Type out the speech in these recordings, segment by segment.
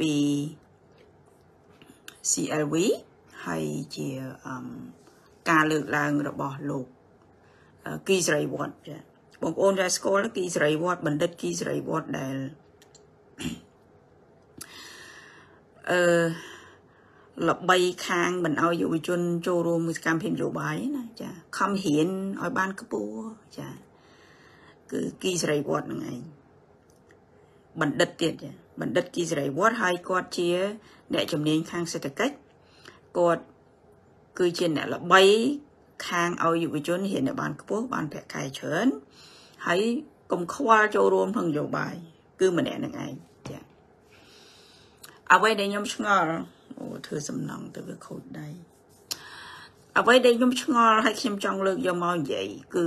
ពី CLV ហើយជាការលើកឡើងរបស់លោកគីសេរីវត្តចាបងប្អូនដែលស្គាល់គីសេរីវត្តបណ្ឌិតគីសេរីវត្តដែលអឺល្បីខាងមិនអោយយុវជន ចូលរួមសកម្មភាពនយោបាយណាចាខំរៀនឲ្យបានខ្ពស់ចាគឺគីសេរីវត្តហ្នឹងឯង បណ្ឌិតទៀតចាបណ្ឌិតគីសេរីវត្តហើយគាត់ជា អ្នកជំនាញខាងសេដ្ឋកិច្ចគាត់គឺជាអ្នកល្បី ខាងឲ្យយុវជនហ៊ានបានខ្ពស់បានប្រាក់ខែច្រើនហើយកុំខ្វល់ចូលរួមក្នុងនយោបាយគឺម្នាក់នឹងឯងចាអ្វីដែលខ្ញុំឆ្ងល់អូធ្វើសំណងទៅវាខូចដៃអ្វីដែលខ្ញុំឆ្ងល់ហើយខ្ញុំចង់លើកយកមកនិយាយគឺ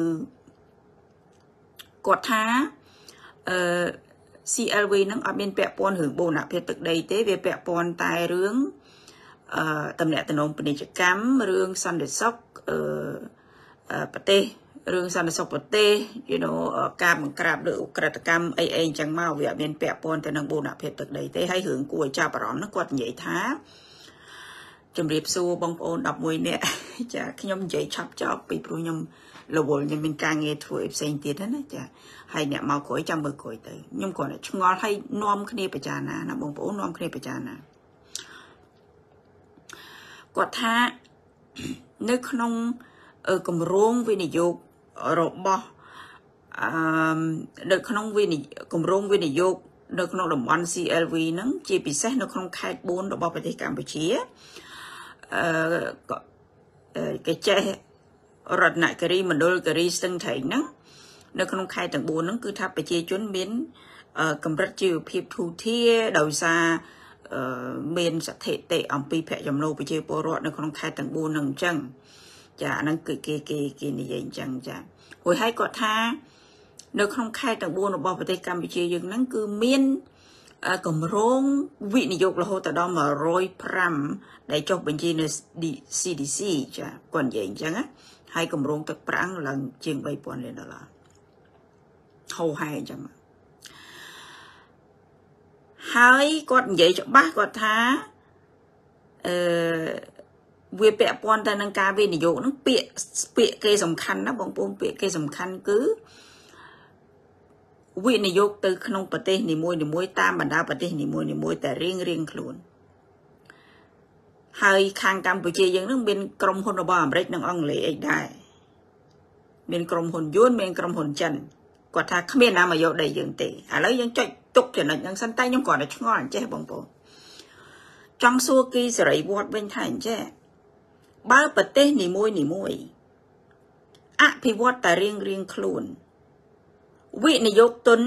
គាត់ថាអឺ CLV នឹងអត់មានពាក់ព័ន្ធរឿងបូនភាពទឹកដីទេវាពាក់ព័ន្ធតែរឿងអឺតំណែងតំណងពាណិជ្ជកម្មរឿងសន្តិសុខអឺប្រទេសរឿងសន្តិសុខប្រទេស you know ការបង្ក្រាបលើអ ுக ្រិតកម្មអីអីអញ្ចឹងមកវាអត់មានពាក់ព័ន្ធទៅនឹងបូនភាពទឹកដីទេហើយរឿងគួរឲ្យចាប់អារម្មណ៍ហ្នឹងគាត់និយាយថាជំរាបសួរបងប្អូន11នាក់ចាខ្ញុំនិយាយឆាប់ចប់ពីព្រោះខ្ញុំ រវល់ខ្ញុំមានការងារធ្វើឯផ្សេងទៀតណាចាហើយអ្នកមកក្រោយចាំមើលក្រោយទៅខ្ញុំគ្រាន់តែឆ្ងល់ហើយនាំគ្នាពិចារណាណាបងប្អូននាំគ្នាពិចារណាគាត់ថានៅក្នុងគម្រោងវិនិយោគរបស់អឺនៅក្នុងវិនិគម្រោងវិនិយោគនៅក្នុងតំបន់ CLV ហ្នឹងជាពិសេសនៅក្នុងខេត្ត4របស់ប្រទេសកម្ពុជាអឺគេចេះ រតនគិរីមណ្ឌលគិរីស្ទឹងត្រែងហ្នឹងនៅក្នុងខេត្តទាំង4ហ្នឹងគឺថាប្រជាជនមានកម្រិតជីវភាពធូរធារដោយសារមានស្ថិតិអំពីភ័ក្រចំណូលប្រជាពលរដ្ឋនៅក្នុងខេត្តទាំង4ហ្នឹងអញ្ចឹងចាអាហ្នឹងគឺគេគេគេនិយាយអញ្ចឹងចារួចហើយគាត់ថានៅក្នុងខេត្តទាំង4របស់ប្រទេសកម្ពុជាយើងហ្នឹងគឺមានកម្រងវិនិយោគរហូតដល់105ដែលចុះបញ្ជីនៅ CDC ចាគាត់និយាយអញ្ចឹងណា ហើយកម្រងទឹកប្រាំងឡើងជាង3000លានដុល្លារហៅហែអញ្ចឹងហើយគាត់និយាយច្បាស់គាត់ថាអឺវាពាក់ព័ន្ធទៅនឹងការវិនិយោគហ្នឹងពាក្យពាក្យគេសំខាន់ណាបងប្អូនពាក្យគេសំខាន់គឺវិនិយោគទៅក្នុងប្រទេសនីមួយៗតាមបណ្ដាប្រទេសនីមួយៗតែរៀងរៀងខ្លួន ហើយខាងកម្ពុជាយើងនឹងមានក្រុមហ៊ុនរបស់អាមេរិកនិងអង់គ្លេសអីដែរមានក្រុមហ៊ុនយួនមានក្រុមហ៊ុនចិនគាត់ថាគ្មានណាមកយកដីយើងទេឥឡូវយើងចុចទុកចំណុចហ្នឹងសិនតែខ្ញុំគាត់តែឆ្ងល់អញ្ចេះបងប្អូនចង់សួរគីសេរីវត្តវិញថាអញ្ចេះបើប្រទេសនីមួយនីមួយអភិវឌ្ឍតែរៀងរៀងខ្លួនវិនិយោគទុន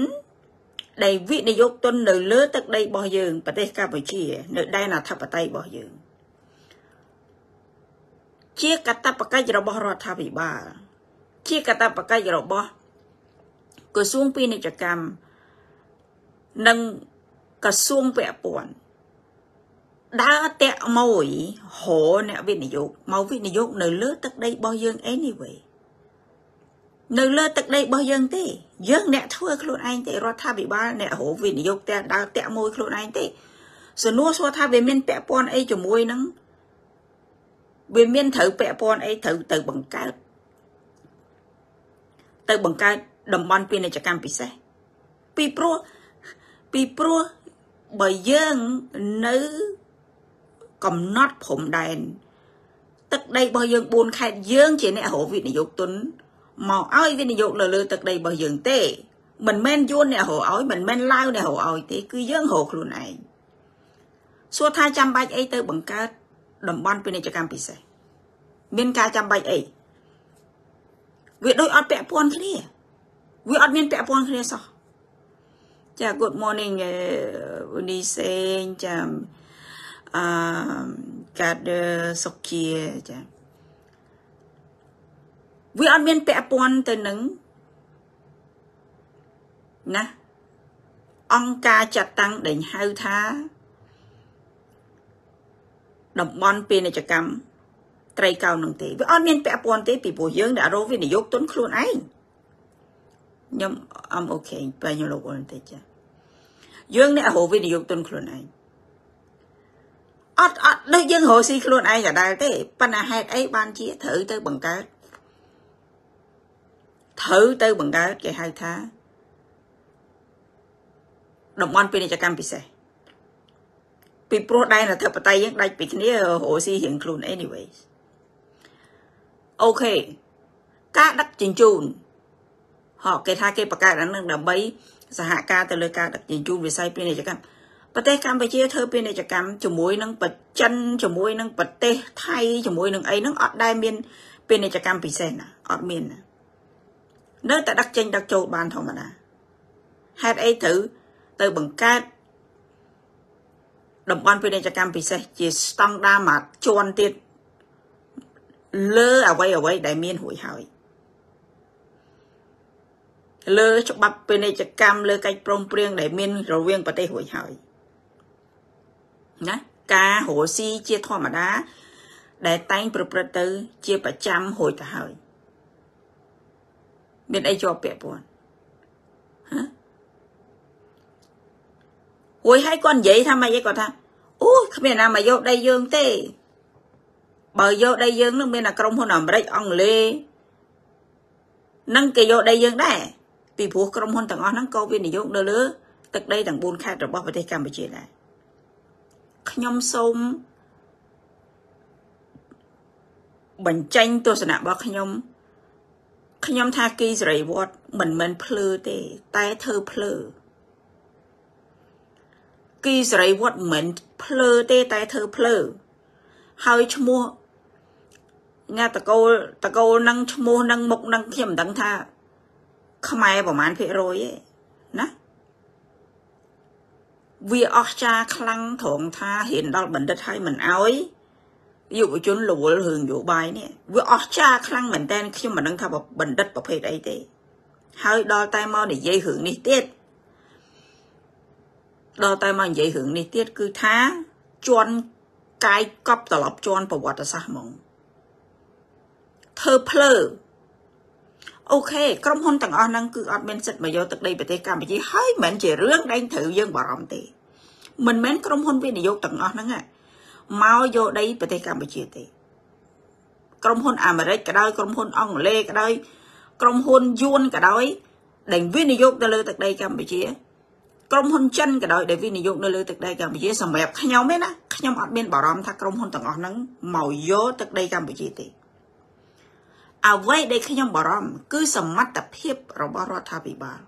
ដែលវិនិយោគទុននៅលើទឹកដីរបស់យើងប្រទេសកម្ពុជា នៅដែនអធិបតេយ្យរបស់យើង ជាកតបកិច្ចរបស់រដ្ឋាភិបាល ជាកតបកិច្ចរបស់ក្រសួងពាណិជ្ជកម្មនិងក្រសួងពាក់ព័ន្ធដើរតាក់មួយហោអ្នកវិនិយោគមកវិនិយោគនៅលើទឹកដីរបស់យើង anyway នៅលើទឹកដីរបស់យើងទេ យើងអ្នកធ្វើខ្លួនឯងទេរដ្ឋាភិបាលអ្នករកវិនិយោគតែដើរតាក់មួយខ្លួនឯងទេសំណួរសួរថាវាមានពាក់ព័ន្ធអីជាមួយនឹង វាមានត្រូវពាក់ព័ន្ធអីត្រូវទៅបង្កើតទៅបង្កើតតំបន់ពាណិជ្ជកម្មពិសេសពីព្រោះពីព្រោះបើយើងនៅកំណត់ព្រំដែនទឹកដីរបស់យើង4ខេត្តយើងជាអ្នករកវិនិយោគទុនមកឲ្យវិនិយោគលើលើទឹកដីរបស់យើងទេមិនមែនយួនអ្នករកឲ្យមិនមែនឡាវអ្នករកឲ្យទេគឺយើងរកខ្លួនឯងសួរថាចាំបាច់អីទៅបង្កើត តំបន់ពាណិជ្ជកម្មពិសេសមានការចាំបាច់អីវាដូចអត់ពាក់ព័ន្ធគ្នាវាអត់មានពាក់ព័ន្ធគ្នាសោះចា good morning នីសេងចាំអឺកាត់សុកជាចាវាអត់មានពាក់ព័ន្ធទៅនឹងណាអង្គការចាត់តាំងដែលហៅថា តំបន់ពាណិជ្ជកម្មត្រីកោណនឹងទេវាអត់មានពាក់ព័ន្ធទេពីព្រោះយើងដែលរកវិនិយោគទុនខ្លួនឯងខ្ញុំអមអូខេបែរខ្ញុំលោកបន្តិចចាយើងអ្នករកវិនិយោគទុនខ្លួនឯងអត់អត់ដូចយើងរកស៊ីខ្លួនឯងដដែលទេប៉ុន្តែហេតុអីបានជាត្រូវទៅបង្កើតត្រូវទៅបង្កើតគេហៅថាតំបន់ពាណិជ្ជកម្មពិសេស ពីព្រោះដែនអធិបតេយ្យយើងដាច់ពីគ្នារកស៊ីរៀងខ្លួន anyway អូខេការដឹកជញ្ជូនហោគេថាគេបង្កើតអានឹងដើម្បីសហការទៅលើការដឹកជញ្ជូនវិស័យពាណិជ្ជកម្មប្រទេសកម្ពុជាធ្វើពាណិជ្ជកម្មជាមួយនឹងប្រចិនជាមួយនឹងប្រទេសថៃជាមួយនឹងអីហ្នឹងអត់ដែលមានពាណិជ្ជកម្មពិសេសណាអត់មានណានៅតែដឹកចេញដឹកចូលបានធម្មតាហេតុអីត្រូវទៅបង្កើត តំបន់ពាណិជ្ជកម្មពិសេសជាស្តង់ដារមួយជាន់ទៀតលើអ្វីអ្វីដែលមានរួចហើយលើច្បាប់ពាណិជ្ជកម្មលើកិច្ចព្រមព្រៀងដែលមានរវាងប្រទេសរួចហើយណាការរស់ស៊ីជាធម្មតា ដែលតែងប្រព្រឹត្តទៅ ជាប្រចាំរួចទៅហើយមានអីជាប់ពាក់ព័ន្ធហ៎ ហួយឲ្យគាត់និយាយថាម៉េចឯងគាត់ថាអូគ្មានណាមកយកដីយើងទេបើយកដីយើងនឹងមានតែក្រុមហ៊ុនអាមេរិកអង់គ្លេសនឹងគេយកដីយើងដែរពីព្រោះក្រុមហ៊ុនទាំងអស់ហ្នឹងក៏វិនិយោគនៅលើទឹកដីទាំង4ខេត្តរបស់ប្រទេសកម្ពុជាដែរខ្ញុំសូមបញ្ចេញទស្សនៈរបស់ខ្ញុំខ្ញុំថាគីសេរីវត្តមិនមែនភ្លើទេ តែធ្វើភ្លើ គីសេរីវត្តមិនភ្លើទេតែធ្វើភ្លើហើយឈ្មោះញ៉ាតកូលតកូលនឹងឈ្មោះនឹងមុខនឹងខ្ញុំមិនដឹងថា ខ្មែរប្រហែលភាគរយទេណាវាអស្ចារខ្លាំងត្រង់ថារៀនដល់បណ្ឌិតហើយមិនអោយយុវជនរវល់រឿងនយោបាយនេះវាអស្ចារខ្លាំងមែនតើខ្ញុំមិនដឹងថាបណ្ឌិតប្រភេទអីទេ ហើយដល់តែមកនិយាយរឿងនេះទៀត ដល់តែមកនិយាយរឿងនេះទៀតគឺថាជន់កាយកប់ត្រឡប់ជន់ប្រវត្តិសាស្ត្រហ្មងធ្វើភ្លើអូខេក្រុមហ៊ុនទាំងអស់ហ្នឹងគឺអត់មានសិទ្ធិមកយកទឹកដីប្រទេសកម្ពុជាហើយមិនមែនជារឿងដែលត្រូវយើងបារម្ភទេមិនមែនក្រុមហ៊ុនវិនិយោគទាំងអស់ហ្នឹងមកយកដីប្រទេសកម្ពុជាទេក្រុមហ៊ុនអាមេរិកក៏ដោយក្រុមហ៊ុនអង់គ្លេសក៏ដោយក្រុមហ៊ុនយួនក៏ដោយដែលវិនិយោគទៅលើទឹកដីកម្ពុជា ក្រុមហ៊ុនចិនក៏ដោយដែលវិនិយោគនៅលើទឹកដីកម្ពុជាសម្រាប់ខ្ញុំទេណាខ្ញុំអត់មានបារម្ភថាក្រុមហ៊ុនទាំងអស់ហ្នឹងមកយកទឹកដីកម្ពុជាទេអ្វីដែលខ្ញុំបារម្ភគឺសមត្ថភាពរបស់រដ្ឋាភិបាល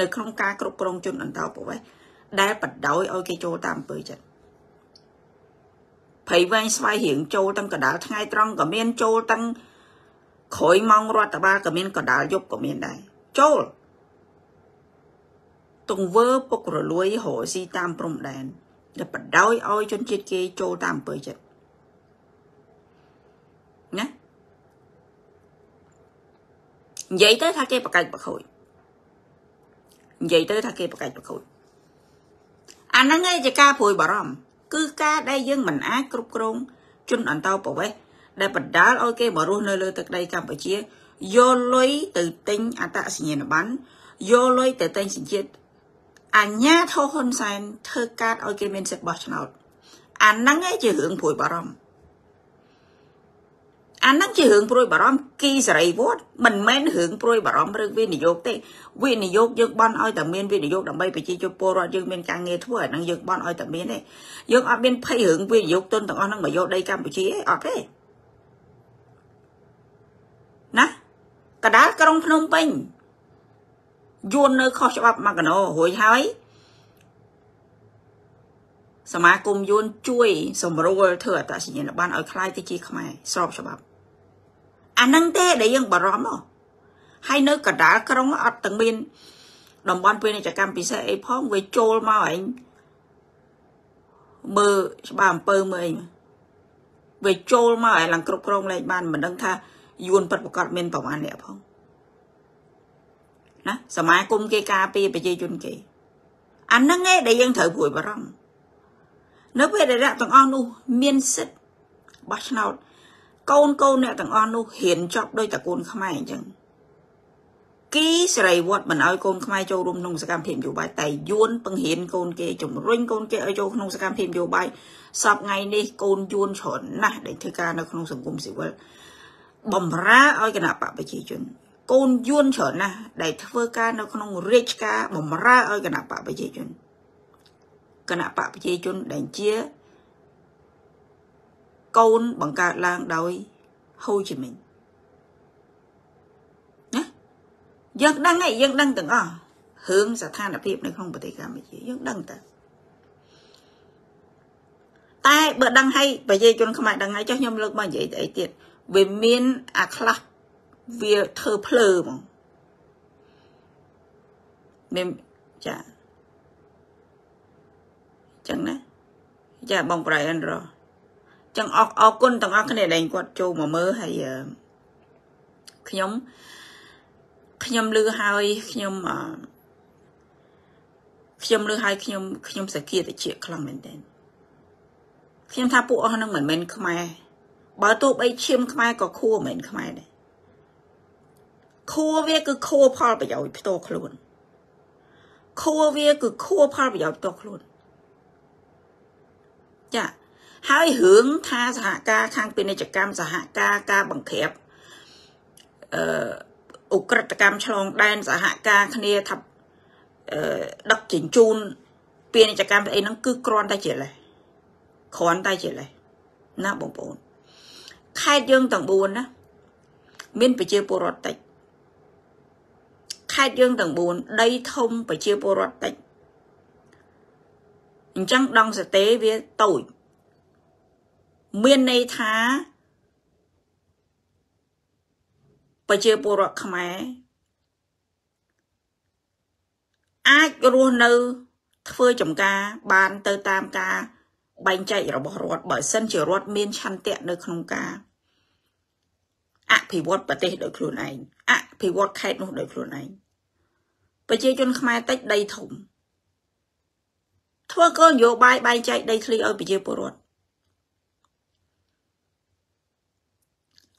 នៅក្នុងការគ្រប់គ្រងជនអន្តោប្រវេសន៍ដែលបដ ாய் ឲ្យគេចូលតាមអំពើចិត្តភ័យវែងស្វាយរៀងចូលទាំងកដាលថ្ងៃត្រង់ក៏មានចូលទាំងក្រោយម៉ោងរដ្ឋបាលក៏មានកដាលយប់ក៏មានដែរចូល ទង្វើពុករលួយរកស៊ីតាមព្រំដែនដែលបដ ாய் ឲ្យជនជាតិគេចូលតាមអំពើចិត្តណានិយាយទៅថាគេប្រកាច់ប្រខូចនិយាយទៅថាគេប្រកាច់ប្រខូចអាហ្នឹងឯងជាការព្រួយបារម្ភគឺការដែលយើងមិនអាចគ្រប់គ្រងជនអន្តោប្រវេសន៍ដែលបណ្ដាលឲ្យគេមករស់នៅលើទឹកដីកម្ពុជាយកលុយទៅទិញអត្តសញ្ញាណប័ណ្ណយកលុយទៅទិញសញ្ជាតិ អញ្ញាធិហ៊ុនសែនធ្វើកាតឲ្យគេមានសិទ្ធិបោះឆ្នោតអាហ្នឹងឯងជារឿងព្រួយបារម្ភអាហ្នឹងជារឿងព្រួយបារម្ភគីសេរីវត្តមិនមែនរឿងព្រួយបារម្ភរឿងវិនិយោគទេវិនិយោគយើងបន់ឲ្យតែមានវិនិយោគដើម្បីប្រជាជនពលរដ្ឋយើងមានការងារធ្វើអាហ្នឹងយើងបន់ឲ្យតែមានទេយើងអត់មានភ័យរឿងវិនិយោគទុនទាំងអស់ហ្នឹងមកយកដីកម្ពុជាទេអត់ទេណាកដាលក្រុងភ្នំពេញ យួននៅខុសច្បាប់មកកណោរួចហើយសមាគមយួនជួយសម្រួលធ្វើអត្តសញ្ញាណប័ណ្ណឲ្យคล้ายទៅជាខ្មែរស្របច្បាប់អានឹងទេដែលយើងបារម្ភហើយនៅកណ្ដាលក្រុងអត់ទាំងមានតំបន់ពាណិជ្ជកម្មពិសេសអីផងវាចូលមកឯងមើលច្បាប់អំពើមើលអីវាចូលមកឯឡើងគ្រប់គ្រងលេខបានមិនដឹងថាយួនពិតប្រកបមានប្រមាណអ្នកផង ណាសមាគមគេការពារប្រជាជនគេអាហ្នឹងឯងដែលយើងត្រូវព្រួយបារម្ភនៅពេលដែលអ្នកទាំងអស់នោះមានសិទ្ធិបោះឆ្នោតកូនកូនអ្នកទាំងអស់នោះហ៊ានចប់ដោយតកូនខ្មែរអញ្ចឹងគីសេរីវត្តមិនឲ្យកូនខ្មែរចូលរួមក្នុងសកម្មភាពនយោបាយតែយួនពង្រៀនកូនគេជំរុញកូនគេឲ្យចូលក្នុងសកម្មភាពនយោបាយសពថ្ងៃនេះកូនយួនច្រើនណាស់ដែលធ្វើការនៅក្នុងសង្គមស៊ីវិលបំរើឲ្យគណៈបកប្រជាជន កូនយួនច្រើនណាស់ដែលធ្វើការនៅក្នុងរាជការបំរើឲ្យគណៈបកប្រជាជនគណៈបកប្រជាជនដែលជា កូនបង្កើតឡើងដោយហូជីមិញណាយើងដឹងហើយយើងដឹងទាំងអស់រឿងស្ថានភាពនៅក្នុងប្រទេសកម្ពុជាយើងដឹងតើតែបើដឹងហើយប្រជាជនខ្មែរដឹងហើយចុះខ្ញុំលើកមកនិយាយទៅអីទៀតវាមានអាខ្លះ វាធ្វើភ្លើហ្មងមានចាចឹងណាចាបងប្រៃអិនរចឹងអរអរគុណទាំងអស់គ្នាដែលគាត់ចូលមកមើលហើយខ្ញុំខ្ញុំលឺហើយខ្ញុំខ្ញុំលឺហើយខ្ញុំខ្ញុំសគាតិចខ្លាំងមែនទែនខ្ញុំថាពួកអស់ហ្នឹងមិនមែនខ្មែរបើទោះបីឈាមខ្មែរក៏ខួរមិនមែនខ្មែរដែរ ខួរវាគឺខួរផលប្រយោជន៍ផ្ទាល់ខ្លួនខួរវាគឺខួរផលប្រយោជន៍ផ្ទាល់ខ្លួនចាហើយរឿងថាសហការខាងពាណិជ្ជកម្មសហការការបង្ក្រាបអឺអ ுக ្រិតកម្មឆ្លងដែនសហការគ្នាថាអឺដឹកជញ្ជូនពាណិជ្ជកម្មអីហ្នឹងគឺគ្រាន់តែជាលេសគ្រាន់តែជាលេសណាបងប្អូនខេត្តយើងទាំង4ណាមានប្រជាពលរដ្ឋតិច ខេត្តយើងទាំង4ដីធំប្រជាពលរដ្ឋតិចអញ្ចឹងដងសតេវាតូចមានន័យថាប្រជាពលរដ្ឋខ្មែរអាចរស់នៅធ្វើចំការបានទៅតាមការបែងចែករបស់រដ្ឋបើសិនជារដ្ឋមានឆន្ទៈនៅក្នុងការ អភិវឌ្ឍប្រទេសដោយខ្លួនឯងអភិវឌ្ឍខេត្តនោះដោយខ្លួនឯងប្រជាជនខ្មែរតិចដីធំធ្វើគោលនយោបាយបែងចែកដីធ្លីឲ្យប្រជាពលរដ្ឋ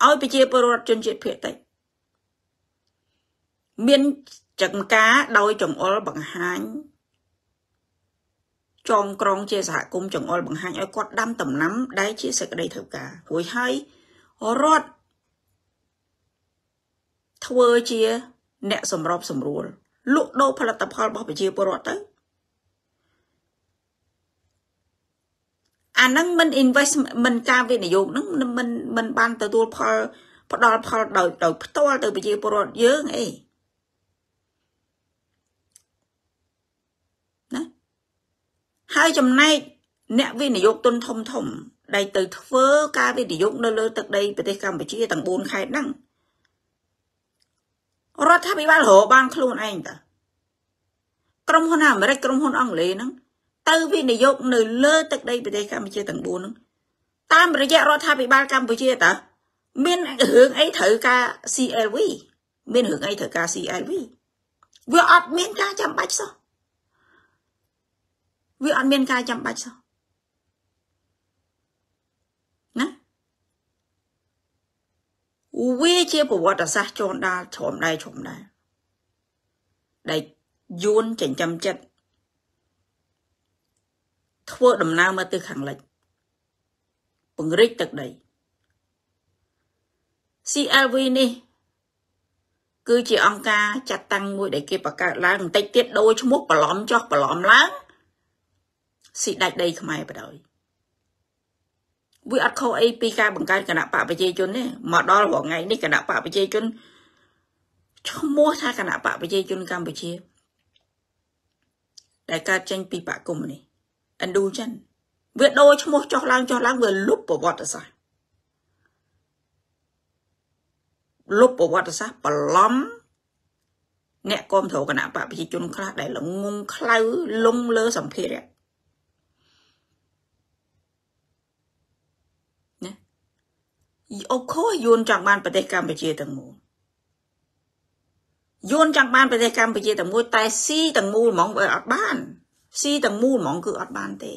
ឲ្យប្រជាពលរដ្ឋជនជាតិភាគតិចមានចង្ការដោយចង្អុលបង្ហាញចងក្រងជាសហគមន៍ចង្អុលបង្ហាញឲ្យគាត់ដាំដំណាំដែលជាសេចក្តីធ្វើការរួចហើយរដ្ឋ ធ្វើជា អ្នកសម្របសម្រួលលក់ដូរផលិតផលរបស់ប្រជាពលរដ្ឋទៅអាហ្នឹងមិន invest មិនការវិនិយោគហ្នឹងមិនមិនបានទទួលផលផ្ដល់ផលដោយដោយផ្ទាល់ទៅប្រជាពលរដ្ឋយើងអីណាហើយចំណែកអ្នកវិនិយោគទុនធំធំដែលទៅធ្វើការវិនិយោគនៅលើទឹកដីប្រទេសកម្ពុជាទាំង4ខេត្តហ្នឹង រដ្ឋាភិបាលរកបានខ្លួនឯងតាក្រុមហ៊ុនអាមេរិកក្រុមហ៊ុនអង់គ្លេសហ្នឹងទៅវិនិយោគនៅលើទឹកដីប្រទេសកម្ពុជាទាំង4ហ្នឹងតាមរយៈរដ្ឋាភិបាលកម្ពុជាតើមានរឿងអីត្រូវការ CLV មានរឿងអីត្រូវការ CLV វាអត់មានការចាំបាច់សោះវាអត់មានការចាំបាច់សោះណា វាជាប្រវត្តិសាស្ត្រជន់ដាលជ្រំដែរជ្រំដែរដែលយួនចិញ្ចឹមចិត្តធ្វើដំណើរមកទិសខាងលិចពង្រីកទឹកដី CLV នេះគឺជាអង្គការចាត់តាំងមួយដែលគេបង្កើតឡើងបន្តិចទៀតដូរឈ្មោះប្រឡំចោះប្រឡំឡើងស៊ីដាច់ដីខ្មែរបដ ாய் វាអត់ខុសអីពីការបង្កើតគណៈបកប្រជាជនទេមកដល់រងថ្ងៃនេះគណៈបកប្រជាជនឈ្មោះថាគណៈបកប្រជាជនកម្ពុជាដែលកើតចេញពីបកកុម្មុយនីឥណ្ឌូចិនវាដូរឈ្មោះចុះឡើងចុះឡើងវាលុបប្រវត្តិសាស្ត្រលុបប្រវត្តិសាស្ត្របន្លំអ្នកគាំទ្រគណៈបកប្រជាជនខ្លះដែលល្ងងខ្លៅលងលើសម្ភារៈណា អូខូយួនចង់បានប្រទេសកម្ពុជាទាំងមូលយួនចង់បានប្រទេសកម្ពុជាទាំងមូលតែស៊ីទាំងមូលហ្មងបើអត់បានស៊ីទាំងមូលហ្មងគឺអត់បានទេ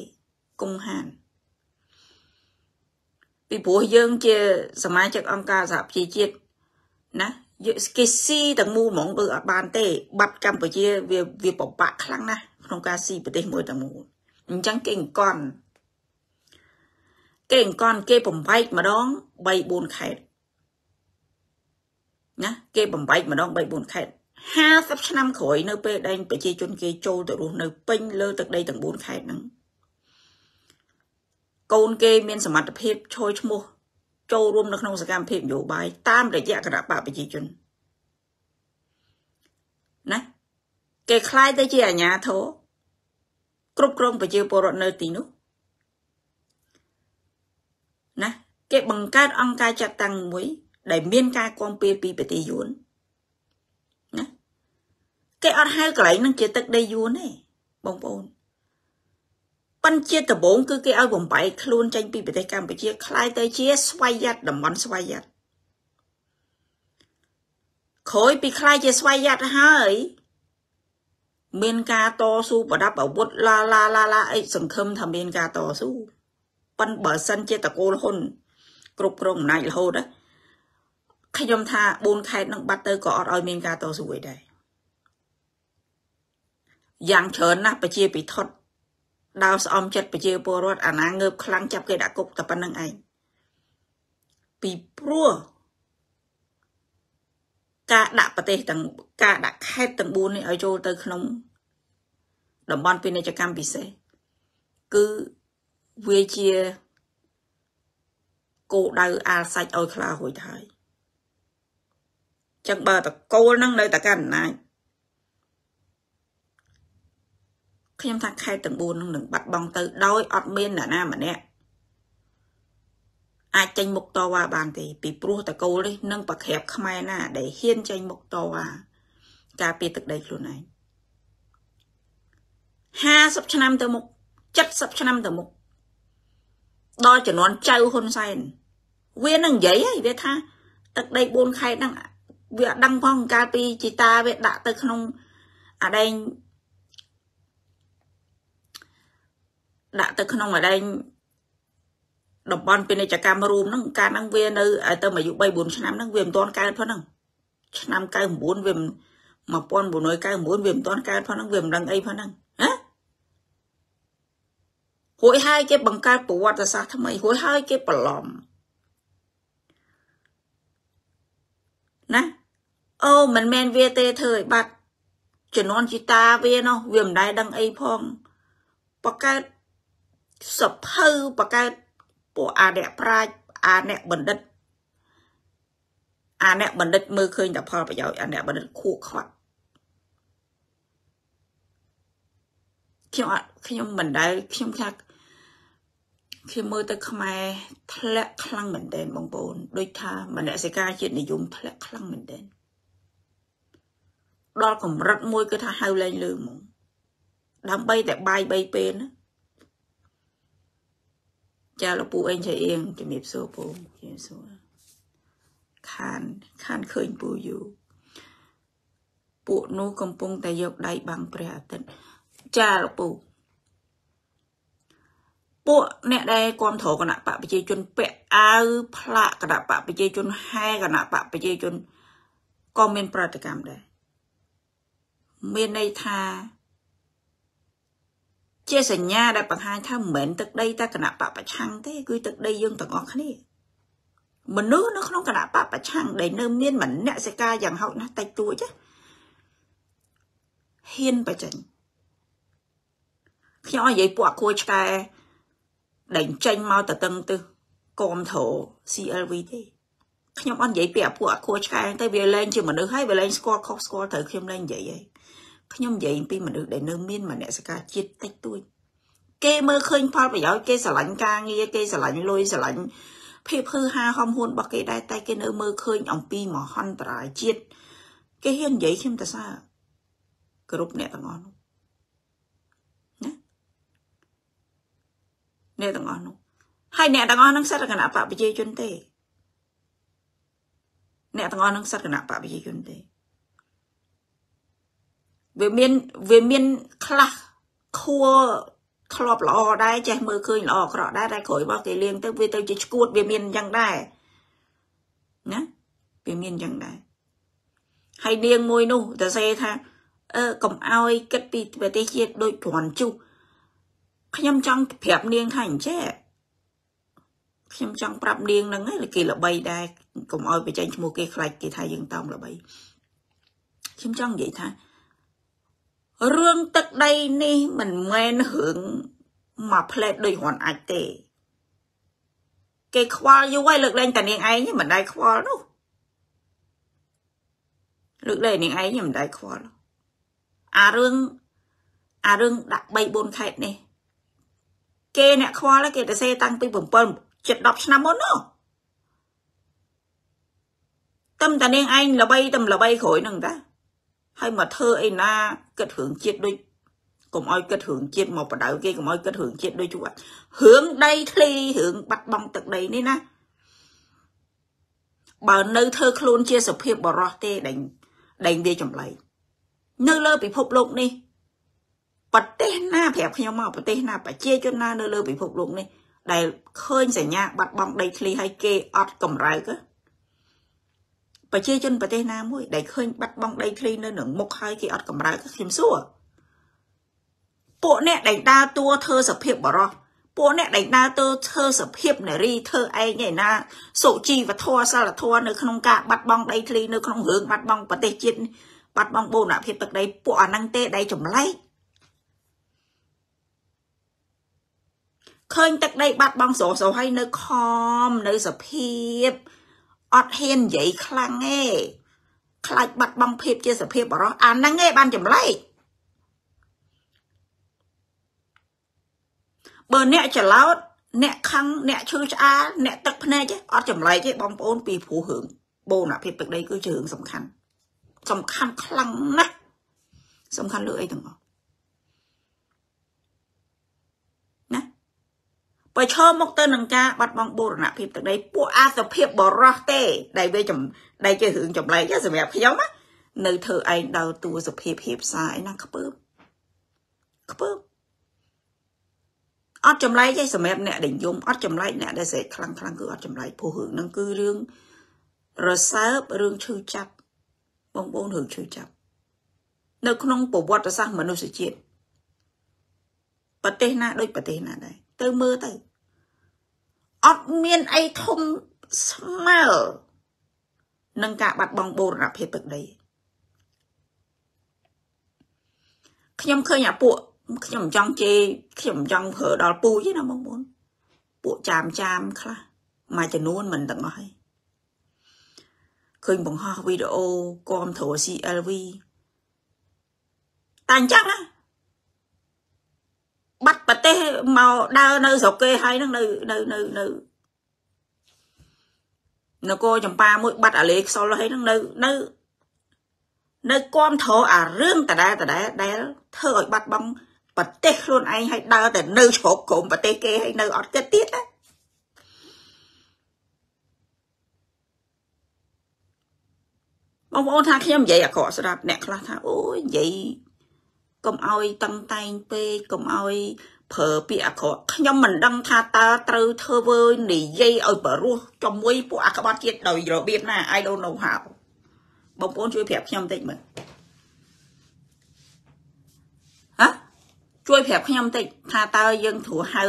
គង់ហានពីព្រោះយើងជាសមាជិកអង្គការសហប្រជាជាតិណាយកគេស៊ីទាំងមូលហ្មងបើអត់បានទេបាត់កម្ពុជាវាវាពិបាកខ្លាំងណាស់ក្នុងការស៊ីប្រទេសមួយទាំងមូលអញ្ចឹងគេអង្គន់ គេអង្គនគេបំបែកម្ដង3 4ខេតណាគេបំបែកម្ដង3 4ខេត50ឆ្នាំក្រោយនៅពេលដែលប្រជាជនគេចូលទៅរស់នៅពេញលើទឹកដីទាំង4ខេត្តហ្នឹងកូនគេមានសមត្ថភាពឈរឈ្មោះចូលរួមនៅក្នុងសកម្មភាពនយោបាយតាមរយៈគណៈបកប្រជាជនណាគេខ្លាយទៅជាអាញាធរគ្រប់គ្រងប្រជាពលរដ្ឋនៅទីនោះ គេបង្កើតអង្គការចាត់តាំងមួយ ដែលមានការគាំពៀពីប្រទេសយួនណាគេអត់ហៅកន្លែងនឹងជាទឹកដីយួនទេបងប្អូនប៉ុន្តែជាដំបូងគឺគេឲ្យបំបែកខ្លួនចេញពីប្រទេសកម្ពុជាคล้ายទៅជាស្វ័យយ័តតំបន់ស្វ័យយ័តក្រោយពីคล้ายជាស្វ័យយ័តហើយមានការតស៊ូប្រដាប់អាវុធឡាឡាឡាឡាអីសង្ឃឹមថាមានការតស៊ូប៉ុន្តែបើសិនជាតកូលហ៊ុន គ្រប់គ្រងអំណាចរហូតខ្ញុំថា4ខេត្តនឹងបាត់ទៅក៏អត់ឲ្យមានការតស៊ូអីដែរយ៉ាងច្រើនណាស់ប្រជាពិធដ្ឋដោស្អំចិត្តប្រជាពលរដ្ឋអាណាងើបខ្លាំងចាប់គេដាក់គុកតែប៉ុណ្្នឹងឯងពីព្រោះការដាក់ប្រទេសទាំងការដាក់ខេត្តទាំង4នេះឲ្យចូលទៅក្នុងតំបន់ពាណិជ្ជកម្មពិសេសគឺវាជា គោដៅអាលសាច់ឲ្យខ្លារួចហើយចឹងបើតកូលនឹងនៅតែកាន់អំណាចខ្ញុំថាខេត្តទាំង4នឹងនឹងបាត់បង់ទៅដោយអត់មានអ្នកណាម្នាក់អាចចេញមុខតវ៉ាបានទេពីព្រោះតកូលនេះនឹងប្រក្រាបខ្មែរណា ដែលហ៊ានចេញមុខតវ៉ាការពារទឹកដីខ្លួនឯង50ឆ្នាំទៅមុខ70ឆ្នាំទៅមុខ ដល់ចំនួនចៅហ៊ុនសែនវានឹងនិយាយហើយវាថា ទឹកដី4ខេត្តហ្នឹងវាអត់ដឹងផងកាលពីជីតាវាដាក់ទៅក្នុងអាដែងដាក់ទៅក្នុងអាដែងតំបន់ពាណិជ្ជកម្មរួមហ្នឹងកាលហ្នឹងវានៅទៅអាយុ3 4ឆ្នាំហ្នឹងវាមិនទាន់កើតផងហ្នឹងឆ្នាំ99វា1999វាមិនទាន់កើតផងហ្នឹងវាមិនដឹងអីផងហ្នឹងណា រួចហើយគេបង្កើតប្រវត្តិសាស្ត្រថ្មីរួចហើយគេបន្លំណាអូមិនមែនវាទេធ្វើឲ្យបាត់ជំនាន់ជីតាវានោះវាមិនដែលដឹងអីផងបកកើតសភៅបកកើតពួកអាអ្នកប្រាជ្ញអាអ្នកបណ្ឌិតអាអ្នកបណ្ឌិតមើលឃើញតែផលប្រយោជន៍អាអ្នកបណ្ឌិតខួខ្វាត់ខ្ញុំអត់ខ្ញុំមិនដែលខ្ញុំថា ខ្ញុំមើលទៅខ្មែរធ្លាក់ខ្លាំងមែនទែនបងប្អូនដូចថាមនសិការជាតិនិយមធ្លាក់ខ្លាំងមែនទែនដល់កម្រិតមួយគឺថាហៅលែងលើហ្មងដើម្បីតែបាយ3ពេលណាចាលោកពូអេងឆៃអៀងជំរាបសួរពូជំរាបសួរខានខានឃើញពូយូពួកនោះកំពុងតែយកដៃបាំងព្រះអាទិត្យចាលោកពូ ពួកអ្នកដែលគ្រប់គ្រងគណៈបកប្រជាជនពាក់អាវផ្លាកគណៈបកប្រជាជនហែគណៈបកប្រជាជនក៏មានប្រតិកម្មដែរមានន័យថាជាសញ្ញាដែលបង្ហាញថាមិនមែនទឹកដីតែគណៈបកប្រឆាំងទេគឺទឹកដីយើងទាំងអស់គ្នាមនុស្សនៅក្នុងគណៈបកប្រឆាំងដែលនៅមានមនសិការយ៉ាងហោចណាស់តិចតួចហ៊ានបញ្ចេញខ្ញុំនិយាយពួកអគួយឆ្កែ ដែលចេញមកតតឹងទឹះគំធរ CLV ទេខ្ញុំអត់និយាយពីអាពួកអាខួឆ្កែទៅវាលែងជាមនុស្សហើយវាលែងស្គាល់ខុសស្គាល់ត្រូវខ្ញុំលែងនិយាយហើយខ្ញុំនិយាយពីមនុស្សដែលនៅមានមនសិការជាតិតិចតួចគេមើលឃើញផលប្រយោជន៍គេស្រឡាញ់ការងារគេស្រឡាញ់លុយស្រឡាញ់ភាពហឺហាហំហួនរបស់គេដែរតែគេនៅមើលឃើញអំពីមហន្តរាយជាតិគេហ៊ាននិយាយខ្ញុំទៅសារគ្រប់អ្នកទាំងអស់នោះ អ្នកទាំងអស់នោះហើយអ្នកទាំងអស់នឹងសិទ្ធិគណៈបកប្រជាជនទេអ្នកទាំងអស់នឹងសិទ្ធិគណៈបកប្រជាជនទេវាមានវាមានខ្លះខួធ្លាប់ល្អដែរចេះមើលឃើញល្អអាក្រក់ដែរតែក្រោយមកគេលៀងទៅវាទៅជាឈួតវាមានអញ្ចឹងដែរណាវាមានអញ្ចឹងដែរហើយនាងមួយនោះទៅសេថាអឺកុំអោយគិតពីប្រទេសជាតិដូចគ្រាន់ជុះ ខ្ញុំចង់ប្រាប់នាងថាអញ្ចេះខ្ញុំចង់ប្រាប់នាងហ្នឹងឯងគេល្បីដែរកុំអោយបញ្ចេញឈ្មោះគេខ្លាចគេថាយើងតោងល្បីខ្ញុំចង់និយាយថារឿងទឹកដីនេះមិនមែនរឿងមកផ្លែតដូចរន់អាចទេ គេខ្វល់យូរហើយលើកលែងតែនាងឯងមិនដែរខ្វល់នោះលើកលែងនាងឯងមិនដែរខ្វល់អារឿងអារឿងដាក់3 4ខេតនេះ គេអ្នកខ្វល់គេទៅសេតាំងពី7ជិត10ឆ្នាំមុននោះតំតានាងឯងល្បីតំល្បីក្រោយនឹងតាហើយមកធ្វើអីណាគិតរឿងជាតិដូចកុំឲ្យគិតរឿងជាតិមកបដៅគេកុំឲ្យគិតរឿងជាតិដូចជួរឿងដីធ្លីរឿងបាត់បង់ទឹកដីនេះណាបើនៅធ្វើខ្លួនជាសភាពបរោះទេដេញដេញវាចម្លែកនៅលើពិភពលោកនេះ ប្រទេសណាប្រាប់ខ្ញុំមកប្រទេសណាប្រជាជនណានៅលើពិភពលោកនេះដែលឃើញសញ្ញាបាត់បង់ដីធ្លីឲ្យគេអត់កម្រើកប្រជាជនប្រទេសណាមួយដែលឃើញបាត់បង់ដីធ្លីនៅនឹងមុខហើយគេអត់កម្រើកខ្ញុំសួរពួកអ្នកដែលដើរតួធ្វើសភាពបរោះពួកអ្នកដែលដើរតួធ្វើសភាពនារីធ្វើឯងឯណាសុជីវធម៌សិលធម៌នៅក្នុងការបាត់បង់ដីធ្លីនៅក្នុងរឿងបាត់បង់ប្រទេសជាតិបាត់បង់បូរណភាពទឹកដីពួកអាហ្នឹងទេដែលចម្លែក ឃើញទឹកដីបាត់បង់ស្រស់ស្រស់ហើយនៅខំនៅសភាពអត់ហ៊ាននិយាយខ្លាំងទេខ្លាចបាត់បង់ភាពជាសភាពបរោះអាហ្នឹងឯងបានចម្លែកបើអ្នកច្រឡោតអ្នកខឹងអ្នកឈឺឆ្អាលអ្នកទឹកភ្នែកអត់ចម្លែកទេបងប្អូនពីព្រោះរឿងបូរណភាពទឹកដីគឺជារឿងសំខាន់សំខាន់ខ្លាំងណាស់សំខាន់លើអីទាំងអស់ណា បើឈរមកទៅនឹងការបាត់បង់បូរណភាពទឹកដីពួកអាសភាពបរោះទេ ដែលវាចំដែលជារឿងចម្លែកសម្រាប់ខ្ញុំណានៅធ្វើឯងដើរតួសភាពហៀបសារឯណាខ្ពើមខ្ពើមអត់ចម្លែកទេសម្រាប់អ្នកដែលយំអត់ចម្លែកអ្នកដែលស្រែកខ្លាំងខ្លាំងគឺអត់ចម្លែកព្រោះរឿងហ្នឹងគឺរឿងរសើបរឿងឈឺចាប់បងប្អូនរឿងឈឺចាប់នៅក្នុងប្រវត្តិសាស្ត្រមនុស្សជាតិប្រទេសណាដូចប្រទេសណាដែរទៅមើលទៅ អត់មានអីធំស្មើនឹងការបាត់បង់បូរណភាពទឹកដីខ្ញុំឃើញអាពួកខ្ញុំមិនចង់ជេរខ្ញុំមិនចង់ប្រើដល់ពូទេណាបងប្អូនពួកចាមចាមខ្លះមួយចំនួនមិនទាំងអស់ហើយឃើញបង្ហោះវីដេអូគាំទ្រ CLV តែអញ្ចឹងណា បាត់ប្រទេសមកដើរនៅស្រុកគេហើយនឹងនៅនៅនៅនៅនគរចម្ប៉ាមួយបាត់អាលេខ្សលហើយនឹងនៅនៅនៅគាំទ្រអារឿងដដែលដដែលដែលធ្វើឲ្យបាត់បង់ប្រទេសខ្លួនឯងឲ្យដើរតែនៅជ្រកក្រុមប្រទេសគេឲ្យនៅអត់គិតទៀតណាបងប្អូនថាខ្ញុំនិយាយអាក្រក់ស្ដាប់អ្នកខ្លះថាអូយនិយាយ កុំឲ្យតឹងតែងពេកកុំឲ្យប្រើពាក្យអាក្រក់ខ្ញុំមិនដឹងថាតើត្រូវធ្វើនិយាយឲ្យបរោះជាមួយពួកអាក្បត់ជាតិដោយរបៀបណា I don't know how បងប្អូនជួយប្រាប់ខ្ញុំតិចមើលជួយប្រាប់ខ្ញុំតិចថាតើយើងត្រូវហៅ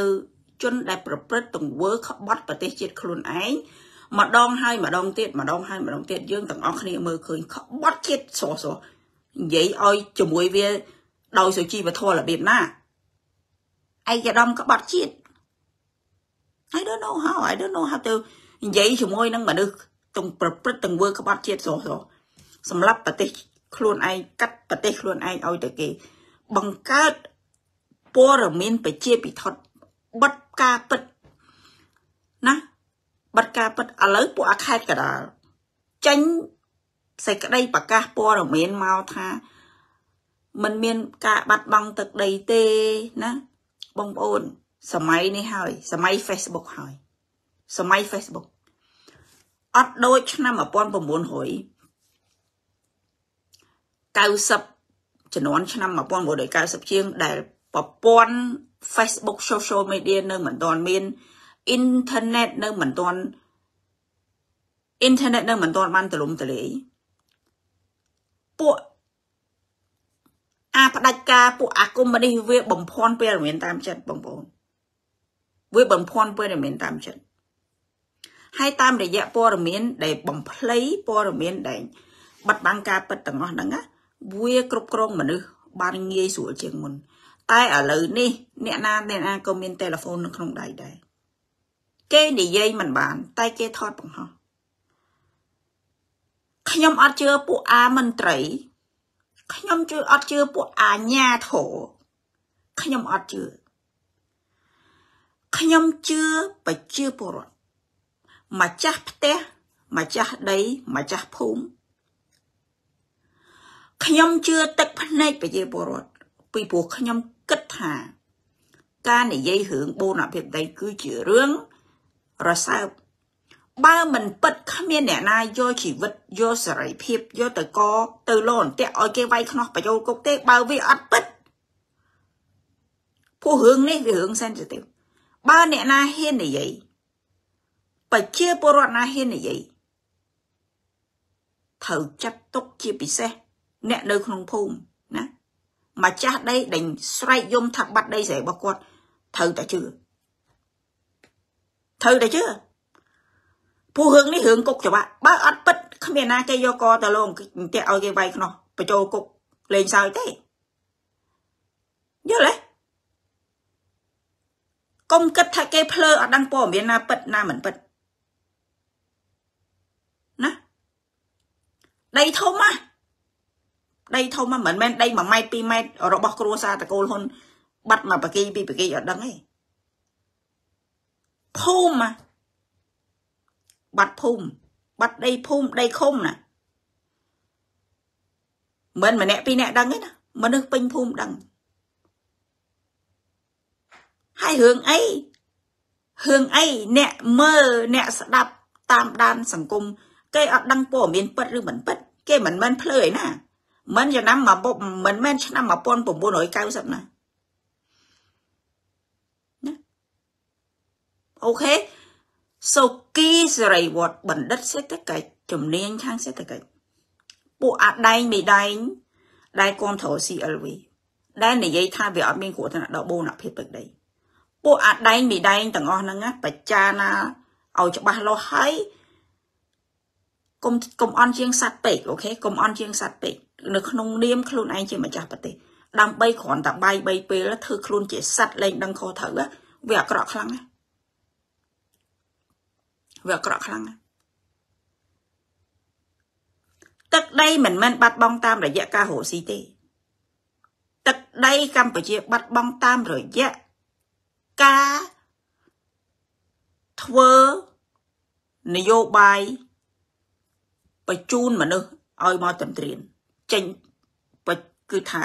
ជនដែលប្រព្រឹត្តទង្វើក្បត់ប្រទេសជាតិខ្លួនឯងម្ដងហើយម្ដងទៀតម្ដងហើយម្ដងទៀតយើងទាំងអស់គ្នាមើលឃើញក្បត់ជាតិស្រស់ស្រស់និយាយឲ្យជាមួយវា ដោយសុជីវធម៌របៀបណាឯកឧត្តមក្បត់ជាតិ I don't know how I don't know how ទៅនិយាយជាមួយនឹងមនុស្សទាំងប្រព្រឹត្តទង្វើក្បត់ជាតិស្រស់ស្រស់សម្រាប់ប្រទេសខ្លួនឯងកាត់ប្រទេសខ្លួនឯងឲ្យទៅគេ បង្កើតព័ត៌មានប្រជាពិធបិទការពិតណាបិទការពិតឥឡូវពួកអាខេតកដាលចេញសេចក្តីប្រកាសព័ត៌មានមកថា มันមានការបាត់បង់ទឹកដីទេណាបងប្អូន សម័យនេះហើយ សម័យ Facebook ហើយ សម័យ Facebook អត់ដូចឆ្នាំ1990ជំនាន់ឆ្នាំ1990ជាងដែលប្រព័ន្ធ Facebook social media នៅមិនទាន់មាន internet នៅមិនទាន់ internet នៅមិនទាន់បានទូលំទូលាយពួក អាផ្ដាច់ការពួកអាគុំនេះវាបំភ័ន្តពេលមានតាមចិត្តបងប្អូនវាបំភ័ន្តពេលមានតាមចិត្តហើយតាមរយៈព័ត៌មាន ដែលបំភ្លៃព័ត៌មានដែលបាត់បង់ការពិតទាំងអស់ហ្នឹងណាវាគ្រប់គ្រងមនុស្សបានងាយស្រួលជាងមុន តែឥឡូវនេះ អ្នកណាអ្នកណាក៏មានទូរស័ព្ទនៅក្នុងដៃដែរគេនិយាយមិនបាន តែគេថតបង្ហោះខ្ញុំអត់ជឿពួកអាមន្ត្រី ខ្ញុំជឿអត់ជឿពួកអាញាធរខ្ញុំអត់ជឿខ្ញុំជឿប្រជាពលរដ្ឋម្ចាស់ផ្ទះម្ចាស់ដីម្ចាស់ភូមិខ្ញុំជឿទឹកភ្នែកប្រជាពលរដ្ឋពីព្រោះខ្ញុំគិតថា ការនិយាយរឿងបូនអភិបតីគឺជារឿងរសើប បើមិនពិតគ្មានអ្នកណាយកជីវិតយកសេរីភាពយកទៅកទៅលោអន្ទាក់ឲ្យគេវាយខ្នោះបញ្ចូលគុកទេបើវាអត់ពិតព្រោះរឿងនេះវារឿង sensitive បើអ្នកណាហ៊ាននិយាយប្រជាពលរដ្ឋណាហ៊ាននិយាយត្រូវចាត់ទុកជាពិសេសអ្នកនៅក្នុងភូមិណាម្ចាស់ដីដេញស្រែកយំថាបាត់ដីស្រីរបស់គាត់ត្រូវតែជឿត្រូវតែជឿ ព្រោះរឿងនេះរឿងគុកច្បាប់បើអត់ពិតគ្មានណាគេយកកទៅលងអន្ទាក់ឲ្យគេវាយខ្នោះបញ្ចូលគុកលេងសើចទេយល់ទេកុំគិតថាគេភ្លើអត់ដឹងព័ត៌មានណាពិតណាមិនពិតណាដីធំណាដីធំមិនមែនដី1ម៉ែត្រ2ម៉ែត្ររបស់គ្រួសារតកូលហ៊ុនបាត់មកបកីពីបកីអត់ដឹងទេភូមិ បាត់ភូមិបាត់ដីភូមិដីឃុំណាមិនម្នាក់ពីរនាក់ដឹងទេណាមនុស្សពេញភូមិដឹងហើយរឿងអីរឿងអីអ្នកមើលអ្នកស្ដាប់តាមដានសង្គមគេអត់ដឹងព័ត៌មានពិតឬមិនពិតគេមិនមែនភ្លើឯណាមិនឆ្នាំមកពុកមិនមែនឆ្នាំ1990ណាណាអូខេសុ គីសេរីវត្តបណ្ឌិតសេដ្ឋកិច្ចជំនាញខាងសេដ្ឋកិច្ចពួកអាដែងមីដែងដែលគ្រប់គ្រង CLV ដែលនិយាយថាវាអត់មានគ្រោះថ្នាក់ដល់បូនភាពទឹកដីពួកអាដែងមីដែងទាំងអស់ហ្នឹងបច្ចាណាឲ្យច្បាស់លាស់ហើយកុំកុំអន់ជាងសัตว์ពេកអូខេកុំអន់ជាងសัตว์ពេកនៅក្នុងនាមខ្លួនឯងជាម្ចាស់ប្រទេសដើម្បីគ្រាន់តែបាយ3ពេលធ្វើខ្លួនជាសัตว์លែងដឹងខុសត្រូវវាអាក្រក់ខ្លាំងណាស់ វាអាក្រក់ខ្លាំងណាស់ទឹកដីមិនមែនបាត់បង់តាមរយៈការរកស៊ីទេទឹកដីកម្ពុជាបាត់បង់តាមរយៈការធ្វើនយោបាយបញ្ជូនមនុស្សឲ្យមកទន្ទ្រានចេញគឺថា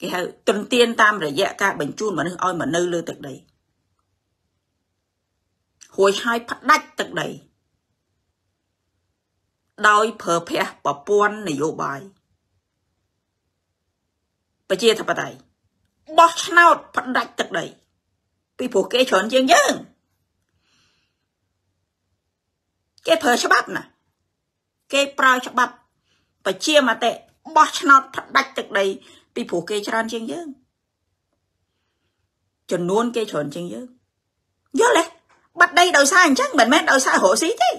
គេហៅទន្ទានតាមរយៈការបញ្ជូនមនុស្សឲ្យមកនៅលើទឹកដី រួចហើយផ្ដាច់ទឹកដី ដោយប្រើប្រាស់ប្រព័ន្ធនយោបាយប្រជាធិបតេយ្យបោះឆ្នោតផ្ដាច់ទឹកដី ពីព្រោះគេច្រើនជាងយើងគេប្រើច្បាប់ណាគេប្រើច្បាប់ប្រជាមតិបោះឆ្នោតផ្ដាច់ទឹកដី ពីព្រោះគេច្រើនជាងយើងចំនួនគេច្រើនជាងយើងយល់ទេ បាត់ដីដោយសារអញ្ចឹងមិនមែនដោយសាររកស៊ីទេ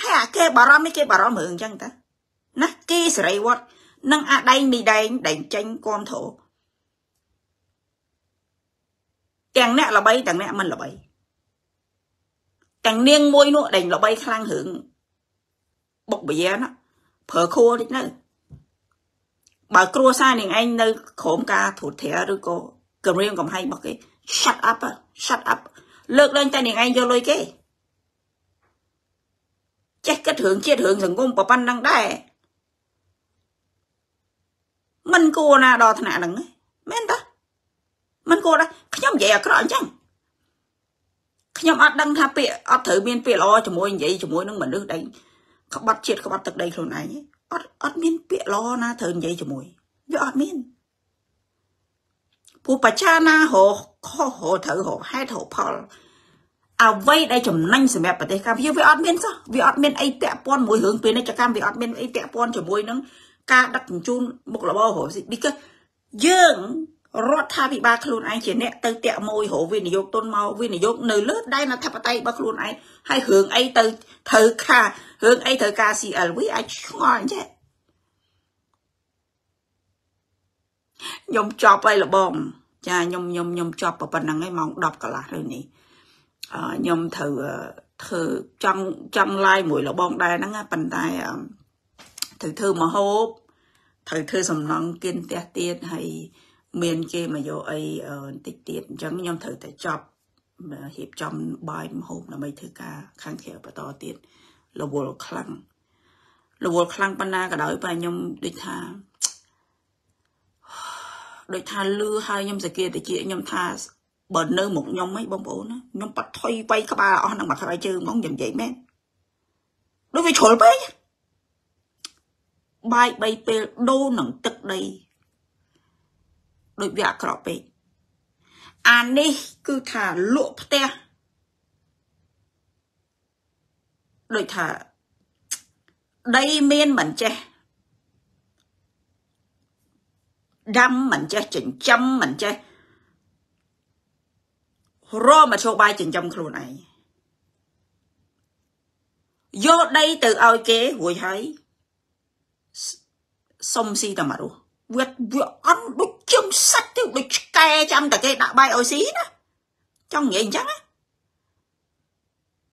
ហើយអាគេបារម្ភនេះគេបារម្ភរឿងអញ្ចឹងតាណាគេសេរីវត្តនិងអាដែងមីដែងដែងចេញគំធោទាំងអ្នកល្បីទាំងអ្នកមិនល្បីទាំងនាងមួយនោះដែលល្បីខ្លាំងរឿងបុកបយាណាប្រើខួរតិចនៅបើគ្រួសារនាងឯងនៅក្រោមការធូរធារឬក៏គម្រាមកំហែងរបស់គេ shut up shut up លើកលែងតែនាងឯងយកលុយគេចេះគិតរឿងជាតិរឿងសង្គមប្រប៉ុណ្ណឹងដែរមិនគួរណាដល់ថ្នាក់ហ្នឹងមែនតាមិនគួរដែរខ្ញុំនិយាយអាក្រក់អញ្ចឹងខ្ញុំអត់ដឹងថាពាក្យអត់ត្រូវមានពាក្យល្អជាមួយនិយាយជាមួយនឹងមនុស្សដែលក្បត់ជាតិក្បត់ទឹកដីខ្លួនឯងអត់អត់មានពាក្យល្អណាត្រូវនិយាយជាមួយវាអត់មាន ពួកបច្ចាណារកខុសរកត្រូវរកហេតុរកផលអ្វីដែលចំណេញសម្រាប់ប្រទេសកម្ពុជាវាអត់មានសោះវាអត់មានអីពាក់ព័ន្ធមួយរឿងពាណិជ្ជកម្មវាអត់មានអីពាក់ព័ន្ធជាមួយនឹងការដឹកជញ្ជូនមុខរបររកស៊ី because យើងរដ្ឋាភិបាលខ្លួនឯងជាអ្នកទៅតាក់មួយរកវិនិយោគទុនមកវិនិយោគនៅលើដែនអធិបតេយ្យរបស់ខ្លួនឯងហើយរឿងអីទៅត្រូវខារឿងអីត្រូវការ CLV អាចឆ្ងល់អញ្ចឹង ខ្ញុំចប់ហើយលបង ចាខ្ញុំខ្ញុំខ្ញុំចប់ប៉ុណ្្នឹងឯងម៉ោង10កន្លះទៅនេះអឺខ្ញុំត្រូវធ្វើចង់ចង់ឡាយមួយលបងដែរហ្នឹងប៉ុន្តែត្រូវធ្វើមហូបត្រូវធ្វើសំណង់គិនផ្ទះទៀតហើយមានគេមកយកអីបន្តិចទៀតអញ្ចឹងខ្ញុំត្រូវតែចប់រៀបចំបាយមហូបដើម្បីធ្វើការខាងក្រៅបន្តទៀតរវល់ខ្លាំងរវល់ខ្លាំងប៉ុណ្ណាក៏ដោយបើខ្ញុំដូចថា ដូចថាលឺហើយខ្ញុំសង្កេតតិចខ្ញុំថាបើនៅមុខខ្ញុំហីបងប្អូនណាខ្ញុំបថុយវាយក្បាលអស់នឹងមួយក្រោយជើងហ្មងខ្ញុំនិយាយមែនដូចវាជ្រុលពេកបាយ3ពេលដូរនឹងទឹកដីដូចវាអាក្រក់ពេកអានេះគឺថាលក់ផ្ទះដូចថាដីមានមិនចេះ ដាំមិនចេះចិញ្ចឹមមិនចេះរមធ្យោបាយចិញ្ចឹមខ្លួនឯងយកដីទៅឲ្យគេរួចហើយសុំស៊ីតែមករស់វាវាអន់ដូចជើងសាច់ទៅដូចឆ្កែចាំតែគេដាក់បាយឲ្យស៊ីណាចង់និយាយអញ្ចឹងណា